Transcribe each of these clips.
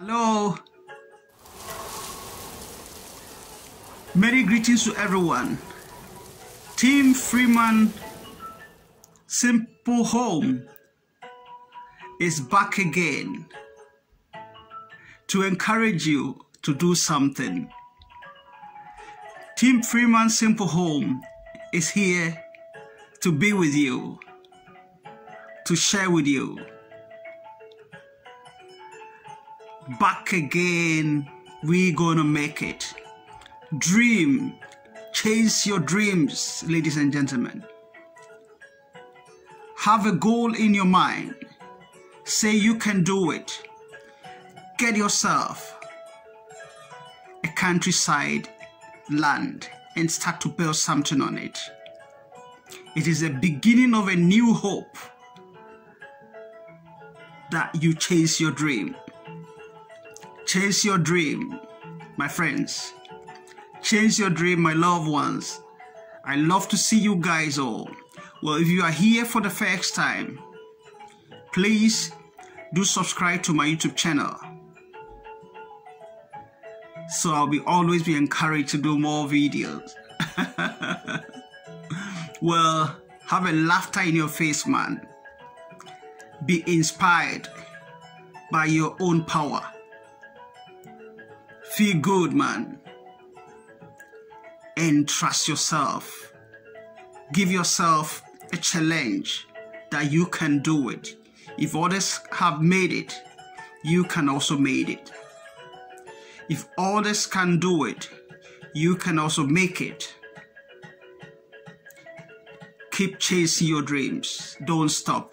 Hello. Merry greetings to everyone. Team Freeman Simple Home is back again to encourage you to do something. Team Freeman Simple Home is here to be with you, to share with you. Back again, We're gonna make it. Dream, chase your dreams, ladies and gentlemen. Have a goal in your mind. Say you can do it. Get yourself a countryside land and start to build something on it. It is the beginning of a new hope that you chase your dream. Chase your dream, my friends. Chase your dream, my loved ones. I love to see you guys all. Well, if you are here for the first time, please do subscribe to my YouTube channel. So I'll be always be encouraged to do more videos. well, have a laughter in your face, man. Be inspired by your own power. Feel good, man. And trust yourself. Give yourself a challenge that you can do it. If others have made it, you can also make it. If others can do it, you can also make it. Keep chasing your dreams. Don't stop.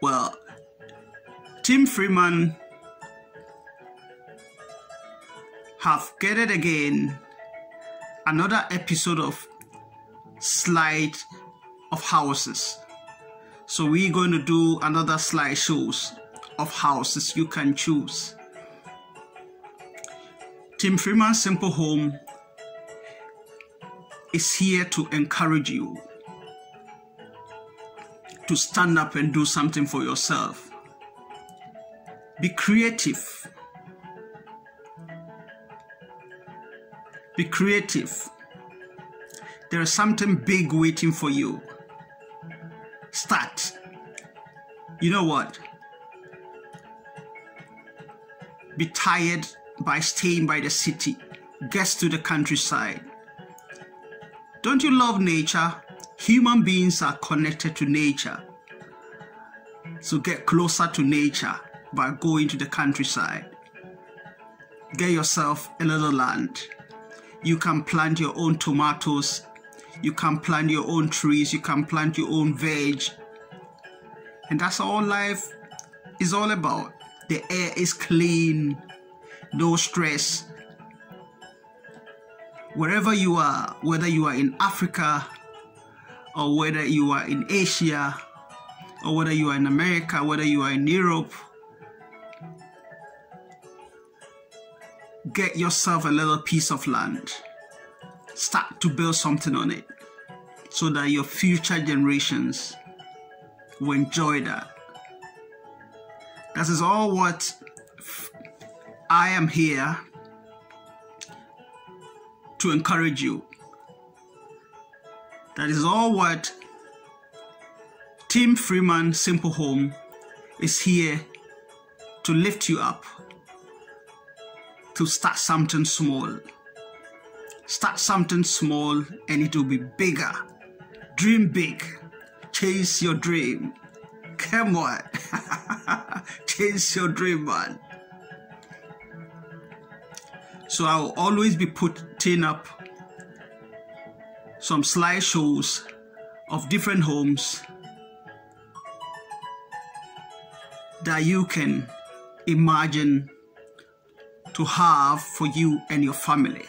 Well, Team Freeman have gathered again another episode of Slide of Houses. So we're going to do another slide shows of houses you can choose. Team Freeman Simple Home is here to encourage you to stand up and do something for yourself. Be creative. Be creative. There is something big waiting for you. Start. You know what? Be tired by staying by the city. Get to the countryside. Don't you love nature? Human beings are connected to nature. So get closer to nature by going to the countryside. Get yourself a little land. You can plant your own tomatoes. You can plant your own trees. You can plant your own veg. And that's all life is all about. The air is clean, no stress. Wherever you are, whether you are in Africa or whether you are in Asia or whether you are in America, whether you are in Europe, get yourself a little piece of land. Start to build something on it so that your future generations will enjoy that. That is all what I am here to encourage you. That is all what Team Freeman Simple Home is here to lift you up, to start something small. Start something small and it will be bigger. Dream big. Chase your dream. Come on. Chase your dream, man. So I will always be putting up some slideshows of different homes that you can imagine to have for you and your family.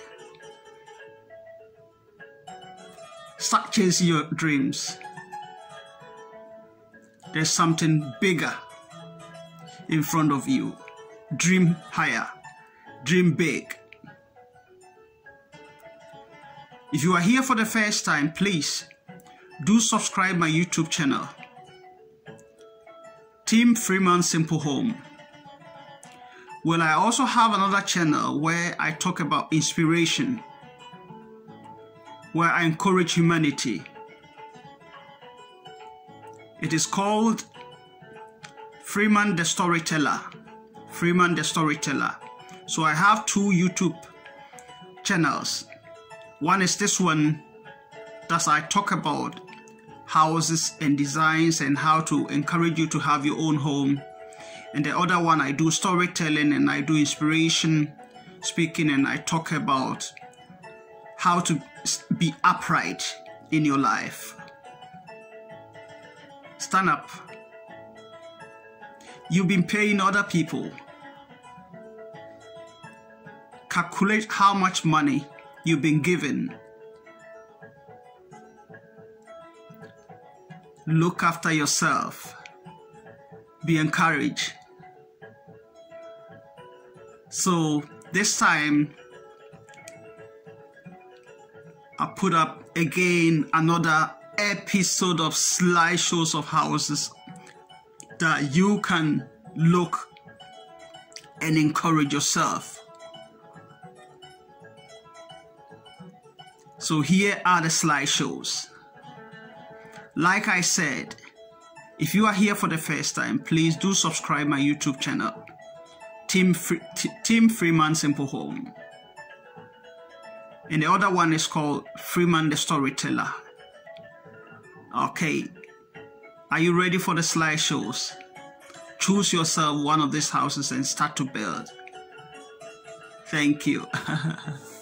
Start chasing your dreams. There's something bigger in front of you. Dream higher, dream big. If you are here for the first time, please do subscribe my YouTube channel. Team Freeman Simple Home. Well, I also have another channel where I talk about inspiration, where I encourage humanity. It is called Freeman the Storyteller. Freeman the Storyteller. So I have two YouTube channels. One is this one that I talk about houses and designs and how to encourage you to have your own home and the other one I do storytelling and I do inspiration speaking and I talk about how to be upright in your life. Stand up. You've been paying other people. Calculate how much money you've been given. Look after yourself. Be encouraged. So this time I put up again another episode of slideshows of houses that you can look and encourage yourself. So here are the slideshows. Like I said, if you are here for the first time, please do subscribe my YouTube channel. Team, Fre Team Freeman Simple Home. And the other one is called Freeman the Storyteller. Okay, are you ready for the slideshows? Choose yourself one of these houses and start to build. Thank you.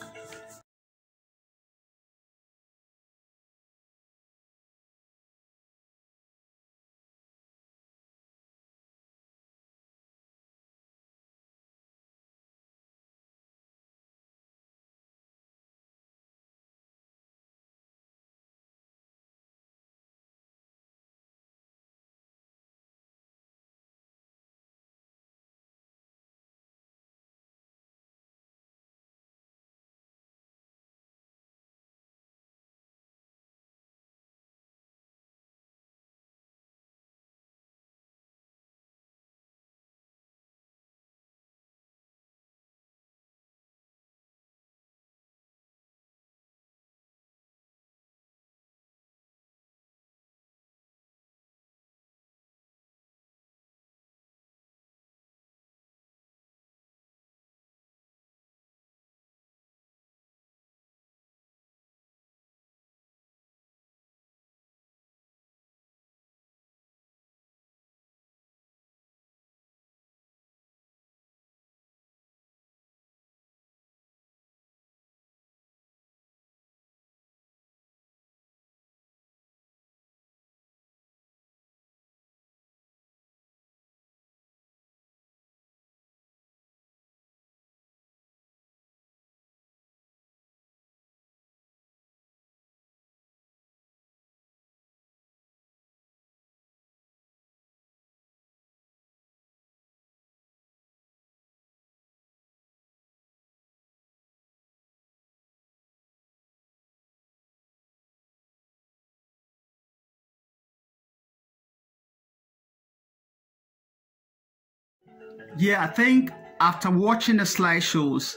Yeah, I think after watching the slideshows,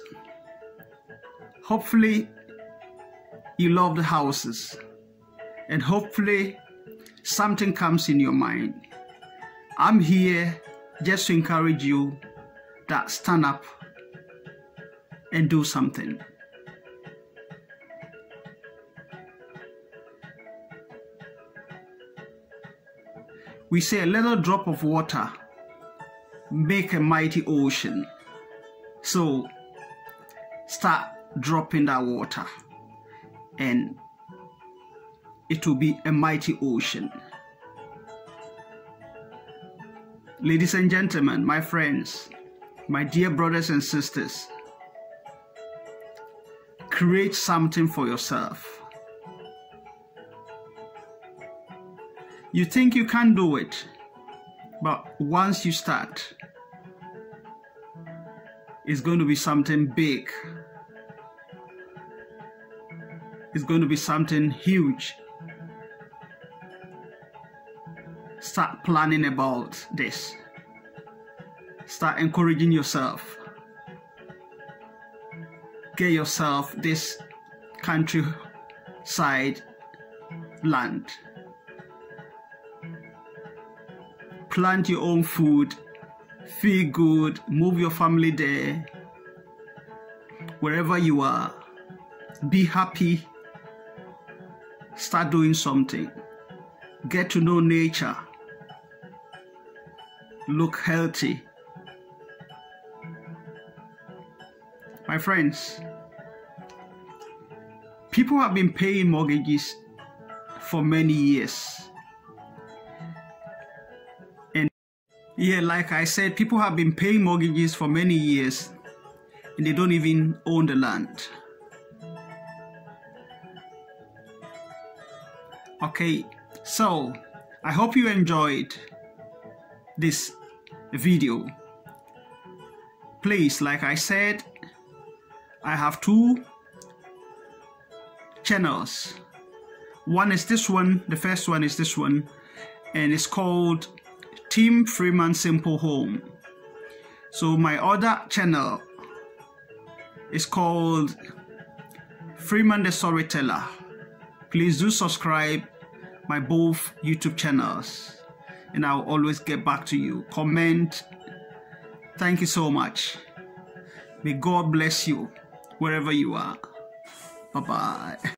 hopefully you love the houses and hopefully something comes in your mind. I'm here just to encourage you that stand up and do something. We say a little drop of water make a mighty ocean. So start dropping that water and it will be a mighty ocean. Ladies and gentlemen, my friends, my dear brothers and sisters, create something for yourself. You think you can do it, but once you start, it's going to be something big. It's going to be something huge. Start planning about this. start encouraging yourself. Get yourself this countryside land. Plant your own food, feel good, move your family there. Wherever you are, be happy, start doing something, get to know nature, look healthy. My friends, people have been paying mortgages for many years. Yeah, like I said, people have been paying mortgages for many years and they don't even own the land. Okay, so I hope you enjoyed this video. Please, like I said, I have two channels. One is this one, the first one is this one, and it's called Team Freeman Simple Home. So my other channel is called Freeman the Storyteller. Please do subscribe my both YouTube channels and I'll always get back to you. Comment. Thank you so much. May God bless you wherever you are. Bye bye.